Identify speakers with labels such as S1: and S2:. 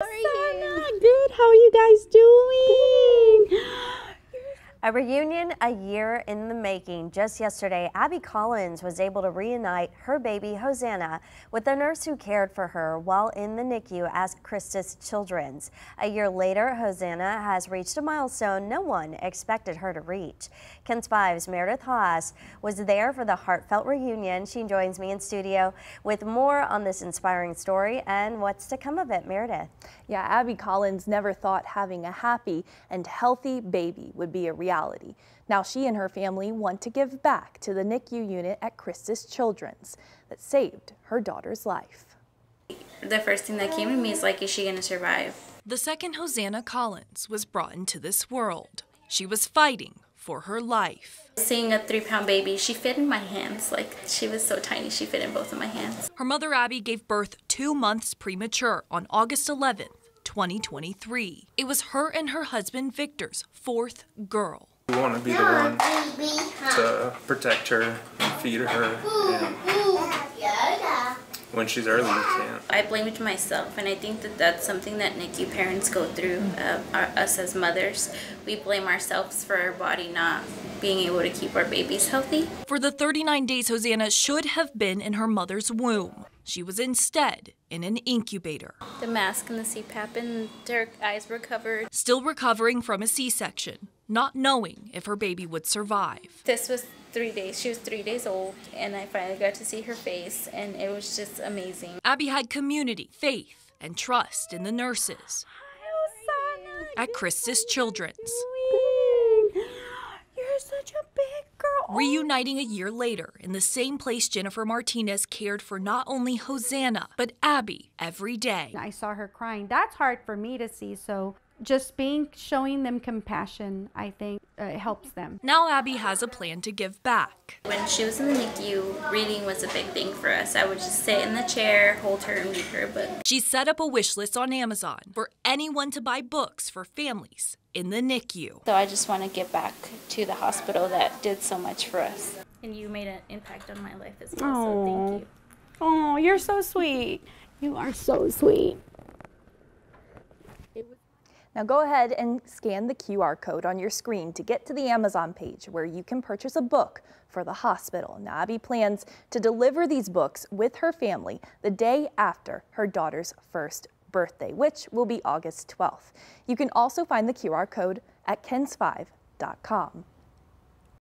S1: Good. How are you guys doing?
S2: A reunion a year in the making. Just yesterday, Abby Collins was able to reunite her baby Hosanna with the nurse who cared for her while in the NICU at Christus Children's. A year later, Hosanna has reached a milestone no one expected her to reach. KENS 5's Meredith Haas was there for the heartfelt reunion. She joins me in studio with more on this inspiring story and what's to come of it. Meredith.
S3: Yeah, Abby Collins never thought having a happy and healthy baby would be a reality reality. Now she and her family want to give back to the NICU unit at Christus Children's that saved her daughter's life.
S4: The first thing that came to me is like, is she going to survive?
S5: The second Hosanna Collins was brought into this world. She was fighting for her life.
S4: Seeing a three pound baby, she fit in my hands. Like she was so tiny, she fit in both of my hands.
S5: Her mother Abby gave birth two months premature on August 11th 2023. It was her and her husband Victor's fourth girl.
S6: We want to be the one to protect her and feed her. And when she's early, you can't.
S4: I blamed myself, and I think that that's something that NICU parents go through, uh, our, us as mothers. We blame ourselves for our body not being able to keep our babies healthy.
S5: For the 39 days Hosanna should have been in her mother's womb, she was instead in an incubator.
S4: The mask and the CPAP and her eyes were covered.
S5: Still recovering from a C-section, not knowing if her baby would survive.
S4: This was three days. She was three days old, and I finally got to see her face, and it was just amazing.
S5: Abby had community, faith, and trust in the nurses at Christus Children's.
S1: You're such a big girl.
S5: Reuniting a year later in the same place Jennifer Martinez cared for not only Hosanna, but Abby every day.
S1: I saw her crying. That's hard for me to see, so just being showing them compassion i think uh, helps them.
S5: Now abby has a plan to give back.
S4: When she was in the nicu reading was a big thing for us. I would just sit in the chair hold her and read her a book.
S5: She set up a wish list on amazon for anyone to buy books for families in the nicu.
S4: So i just want to give back to the hospital that did so much for us. And you made an impact on my life as well oh. so thank you.
S1: Oh you're so sweet. You are so sweet
S3: now go ahead and scan the QR code on your screen to get to the Amazon page where you can purchase a book for the hospital. Now Abby plans to deliver these books with her family the day after her daughter's first birthday, which will be August 12th. You can also find the QR code at kens5.com.